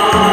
Oh.